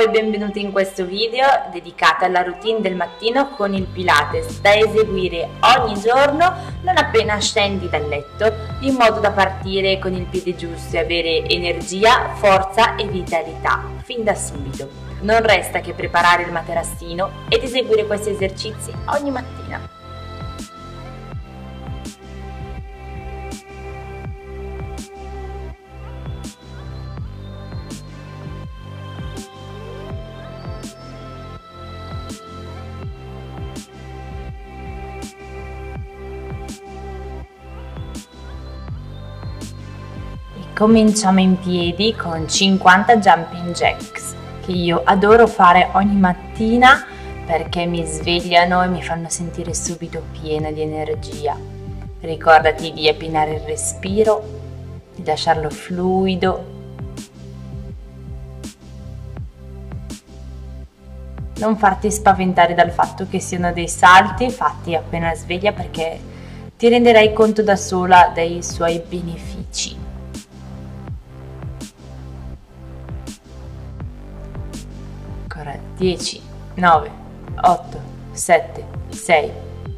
e benvenuti in questo video dedicato alla routine del mattino con il Pilates da eseguire ogni giorno non appena scendi dal letto in modo da partire con il piede giusto e avere energia, forza e vitalità fin da subito. Non resta che preparare il materassino ed eseguire questi esercizi ogni mattina. Cominciamo in piedi con 50 jumping jacks che io adoro fare ogni mattina perché mi svegliano e mi fanno sentire subito piena di energia. Ricordati di appinare il respiro, di lasciarlo fluido. Non farti spaventare dal fatto che siano dei salti fatti appena sveglia perché ti renderai conto da sola dei suoi benefici. 10, 9, 8, 7, 6,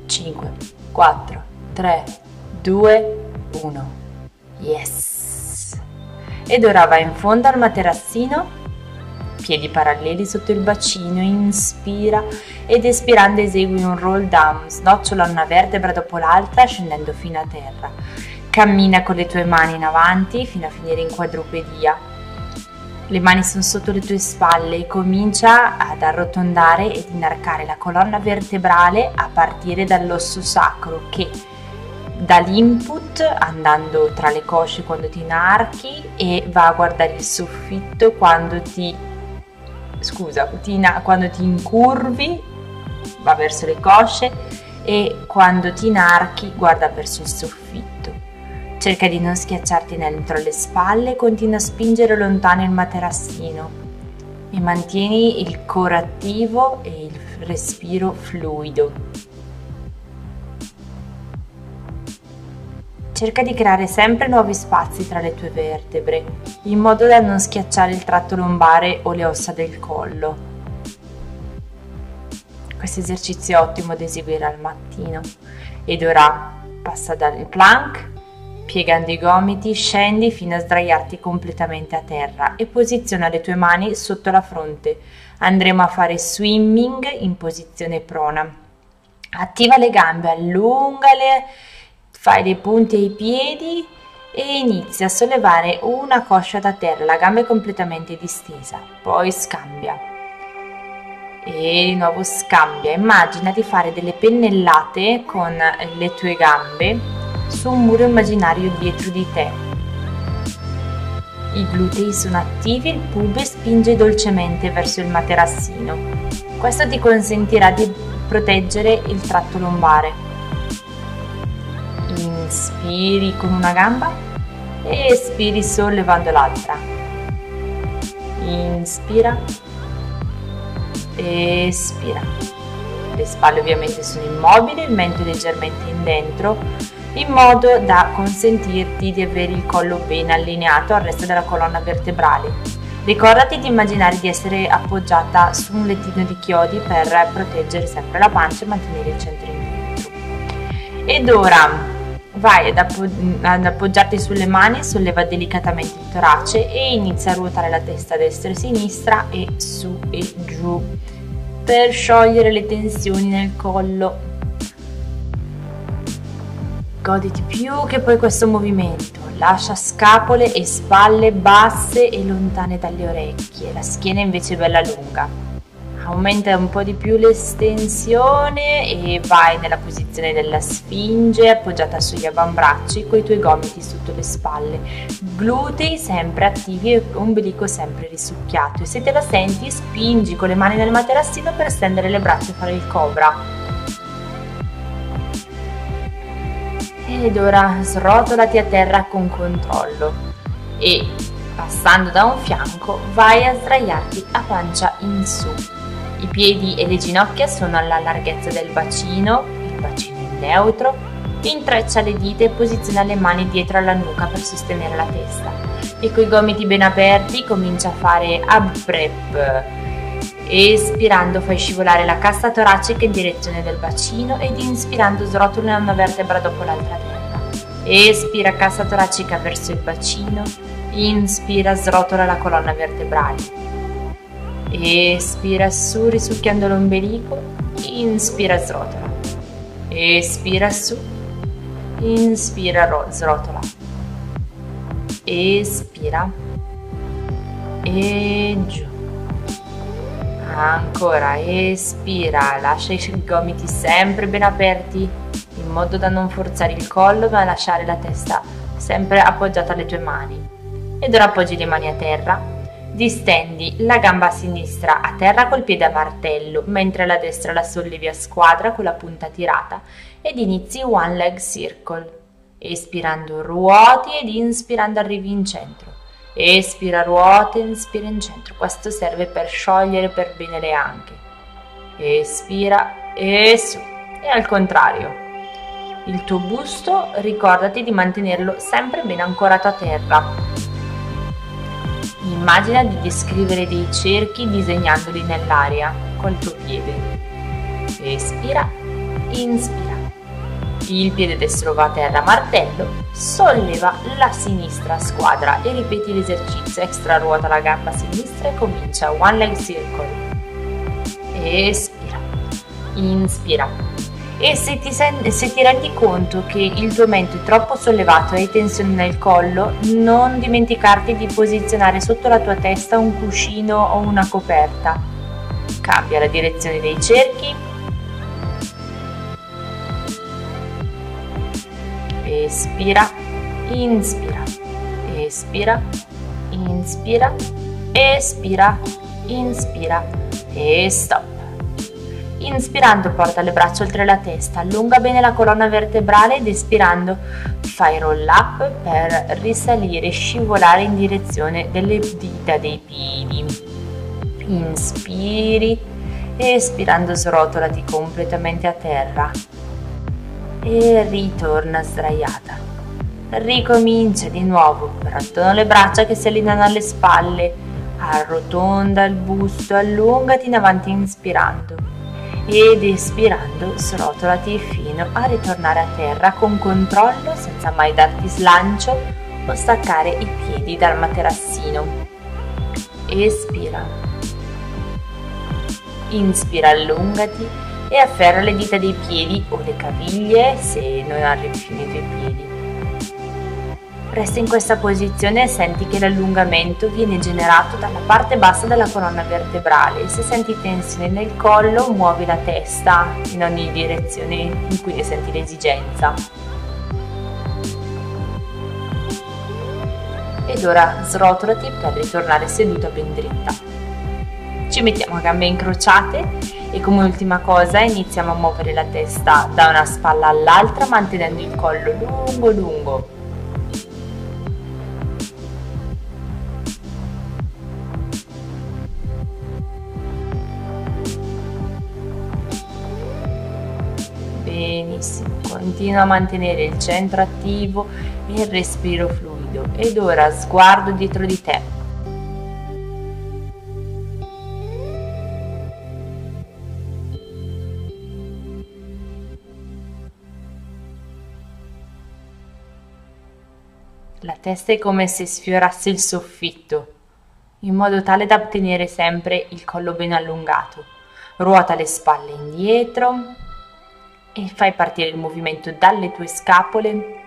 5, 4, 3, 2, 1. Yes! Ed ora vai in fondo al materassino, piedi paralleli sotto il bacino, inspira ed espirando esegui un roll down, snocciola una vertebra dopo l'altra scendendo fino a terra. Cammina con le tue mani in avanti fino a finire in quadrupedia le mani sono sotto le tue spalle e comincia ad arrotondare ed inarcare la colonna vertebrale a partire dall'osso sacro che dà l'input andando tra le cosce quando ti inarchi e va a guardare il soffitto quando ti scusa, ti, quando ti incurvi va verso le cosce e quando ti inarchi guarda verso il soffitto. Cerca di non schiacciarti dentro le spalle, continua a spingere lontano il materassino e mantieni il core attivo e il respiro fluido. Cerca di creare sempre nuovi spazi tra le tue vertebre, in modo da non schiacciare il tratto lombare o le ossa del collo. Questo esercizio è ottimo da eseguire al mattino. Ed ora passa dal plank Piegando i gomiti, scendi fino a sdraiarti completamente a terra e posiziona le tue mani sotto la fronte. Andremo a fare swimming in posizione prona. Attiva le gambe, allungale, fai dei punti ai piedi e inizia a sollevare una coscia da terra, la gamba è completamente distesa. Poi scambia. E di nuovo scambia. Immagina di fare delle pennellate con le tue gambe su un muro immaginario dietro di te. I glutei sono attivi e il pube spinge dolcemente verso il materassino. Questo ti consentirà di proteggere il tratto lombare. Inspiri con una gamba e espiri sollevando l'altra. Inspira. Espira. Le spalle ovviamente sono immobili, il mento leggermente in dentro in modo da consentirti di avere il collo ben allineato al resto della colonna vertebrale. Ricordati di immaginare di essere appoggiata su un lettino di chiodi per proteggere sempre la pancia e mantenere il centro in dentro. Ed ora vai ad, appo- ad appoggiarti sulle mani, solleva delicatamente il torace e inizia a ruotare la testa destra e sinistra e su e giù per sciogliere le tensioni nel collo Goditi più che poi questo movimento. Lascia scapole e spalle basse e lontane dalle orecchie, la schiena invece bella lunga. Aumenta un po' di più l'estensione e vai nella posizione della sfinge appoggiata sugli avambracci con i tuoi gomiti sotto le spalle. Glutei sempre attivi e ombelico sempre risucchiato. E se te la senti, spingi con le mani nel materassino per stendere le braccia e fare il cobra. Ed ora srotolati a terra con controllo. E passando da un fianco vai a sdraiarti a pancia in su. I piedi e le ginocchia sono alla larghezza del bacino, il bacino in neutro, intreccia le dita e posiziona le mani dietro alla nuca per sostenere la testa. E coi gomiti ben aperti comincia a fare ab prep Espirando fai scivolare la cassa toracica in direzione del bacino ed inspirando srotoli una vertebra dopo l'altra terra. Espira cassa toracica verso il bacino, inspira srotola la colonna vertebrale. Espira su risucchiando l'ombelico, inspira srotola. Espira su, inspira srotola. Espira e giù. Ancora, espira, lascia i gomiti sempre ben aperti in modo da non forzare il collo ma lasciare la testa sempre appoggiata alle tue mani. Ed ora appoggi le mani a terra, distendi la gamba sinistra a terra col piede a martello, mentre la destra la sollevi a squadra con la punta tirata ed inizi one leg circle. Espirando ruoti ed inspirando arrivi in centro. Espira, ruota, inspira in centro. Questo serve per sciogliere per bene le anche. Espira e su. E al contrario. Il tuo busto ricordati di mantenerlo sempre ben ancorato a terra. Immagina di descrivere dei cerchi disegnandoli nell'aria col tuo piede. Espira, inspira il piede destro va a terra, martello, solleva la sinistra squadra e ripeti l'esercizio, extra ruota la gamba sinistra e comincia one leg circle. Espira, inspira. E se ti, sen- se ti rendi conto che il tuo mento è troppo sollevato e hai tensione nel collo, non dimenticarti di posizionare sotto la tua testa un cuscino o una coperta. Cambia la direzione dei cerchi espira, inspira, espira, inspira, espira, inspira. E stop. Inspirando porta le braccia oltre la testa, allunga bene la colonna vertebrale ed espirando fai roll up per risalire e scivolare in direzione delle dita dei piedi. Inspiri, espirando srotolati completamente a terra e ritorna sdraiata. Ricomincia di nuovo, rattono le braccia che si allineano alle spalle, arrotonda il busto, allungati in avanti inspirando ed espirando srotolati fino a ritornare a terra con controllo senza mai darti slancio o staccare i piedi dal materassino. Espira. Inspira, allungati e afferra le dita dei piedi o le caviglie se non arrivi fino ai tuoi piedi. Resta in questa posizione e senti che l'allungamento viene generato dalla parte bassa della colonna vertebrale. Se senti tensione nel collo, muovi la testa in ogni direzione in cui ne senti l'esigenza. Ed ora srotolati per ritornare seduta ben dritta. Ci mettiamo a gambe incrociate e come ultima cosa iniziamo a muovere la testa da una spalla all'altra mantenendo il collo lungo lungo. Benissimo, continua a mantenere il centro attivo e il respiro fluido ed ora sguardo dietro di te La testa è come se sfiorasse il soffitto, in modo tale da ottenere sempre il collo ben allungato. Ruota le spalle indietro e fai partire il movimento dalle tue scapole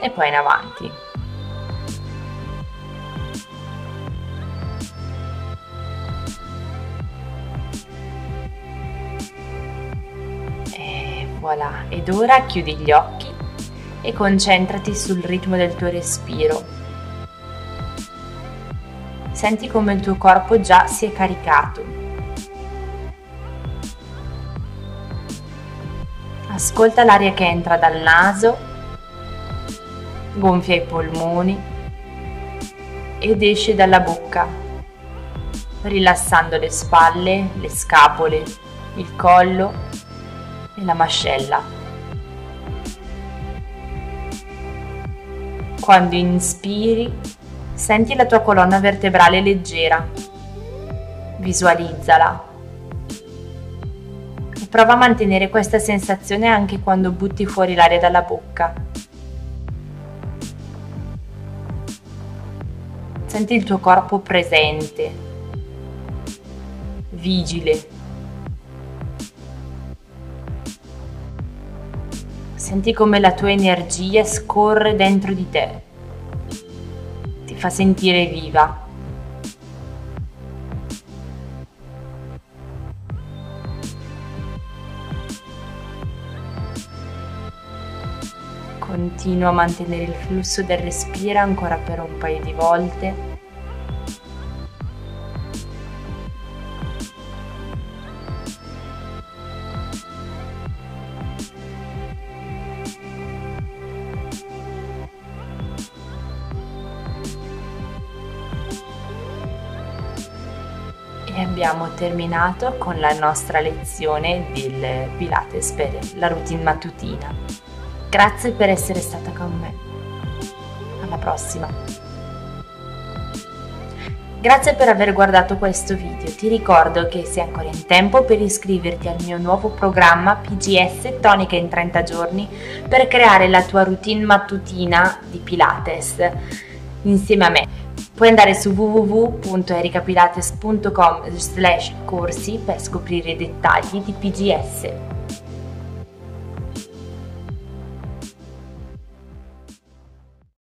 e poi in avanti. Voilà, ed ora chiudi gli occhi e concentrati sul ritmo del tuo respiro. Senti come il tuo corpo già si è caricato. Ascolta l'aria che entra dal naso, gonfia i polmoni ed esce dalla bocca, rilassando le spalle, le scapole, il collo e la mascella. Quando inspiri, Senti la tua colonna vertebrale leggera. Visualizzala. E prova a mantenere questa sensazione anche quando butti fuori l'aria dalla bocca. Senti il tuo corpo presente, vigile. Senti come la tua energia scorre dentro di te fa sentire viva. Continua a mantenere il flusso del respiro ancora per un paio di volte. E abbiamo terminato con la nostra lezione del Pilates per la routine mattutina. Grazie per essere stata con me. Alla prossima. Grazie per aver guardato questo video. Ti ricordo che sei ancora in tempo per iscriverti al mio nuovo programma PGS Tonica in 30 giorni per creare la tua routine mattutina di Pilates insieme a me. Puoi andare su www.ericapilates.com slash corsi per scoprire i dettagli di PGS.